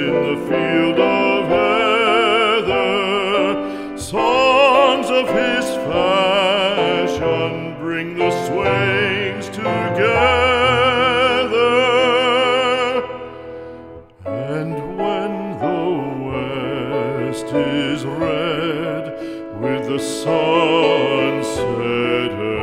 In the field of heather, songs of his fashion bring the swains together. And when the west is red with the sun setting,